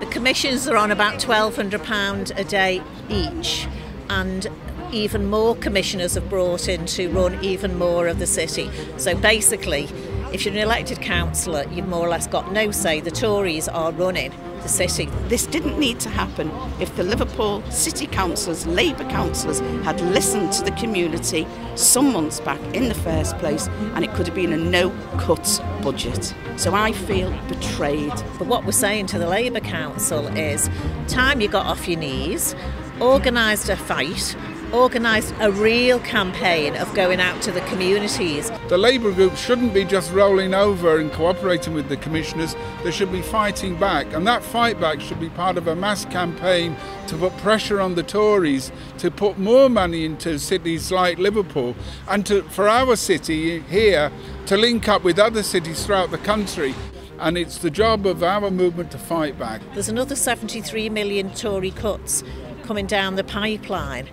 The commissions are on about £1,200 a day each, and even more commissioners have brought in to run even more of the city. So basically, if you're an elected councillor, you've more or less got no say. The Tories are running the city. This didn't need to happen if the Liverpool City Councillors, Labour councillors, had listened to the community some months back in the first place, and it could have been a no cuts budget. So I feel betrayed. But what we're saying to the Labour Council is time you got off your knees, organised a fight, organised a real campaign of going out to the communities. The Labour group shouldn't be just rolling over and cooperating with the commissioners, they should be fighting back. And that fight back should be part of a mass campaign to put pressure on the Tories to put more money into cities like Liverpool and to, for our city here to link up with other cities throughout the country and it's the job of our movement to fight back. There's another 73 million Tory cuts coming down the pipeline.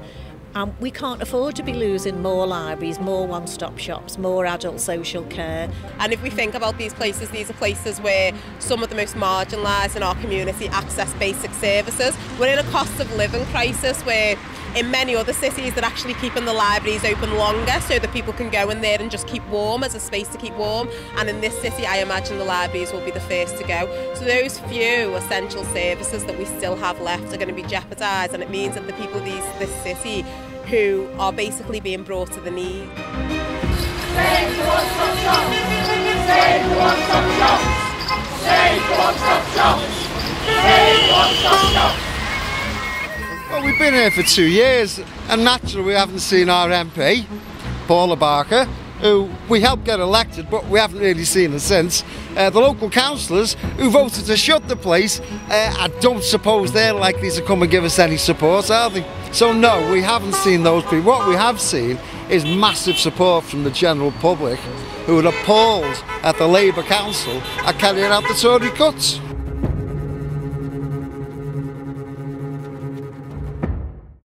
Um, we can't afford to be losing more libraries, more one stop shops, more adult social care. And if we think about these places, these are places where some of the most marginalised in our community access basic services. We're in a cost of living crisis where in many other cities they're actually keeping the libraries open longer so that people can go in there and just keep warm as a space to keep warm and in this city I imagine the libraries will be the first to go so those few essential services that we still have left are going to be jeopardised and it means that the people of these, this city who are basically being brought to the knee. Well, we've been here for two years, and naturally, we haven't seen our MP, Paula Barker, who we helped get elected, but we haven't really seen her since. Uh, the local councillors who voted to shut the place, uh, I don't suppose they're likely to come and give us any support, are they? So, no, we haven't seen those people. What we have seen is massive support from the general public who are appalled at the Labour Council at carrying out the Tory cuts.